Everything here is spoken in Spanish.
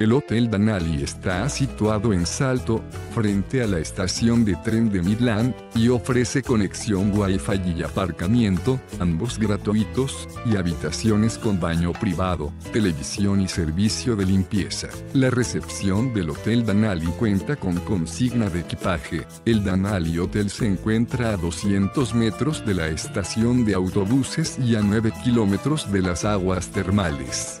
El Hotel Danali está situado en Salto, frente a la estación de tren de Midland, y ofrece conexión Wi-Fi y aparcamiento, ambos gratuitos, y habitaciones con baño privado, televisión y servicio de limpieza. La recepción del Hotel Danali cuenta con consigna de equipaje. El Danali Hotel se encuentra a 200 metros de la estación de autobuses y a 9 kilómetros de las aguas termales.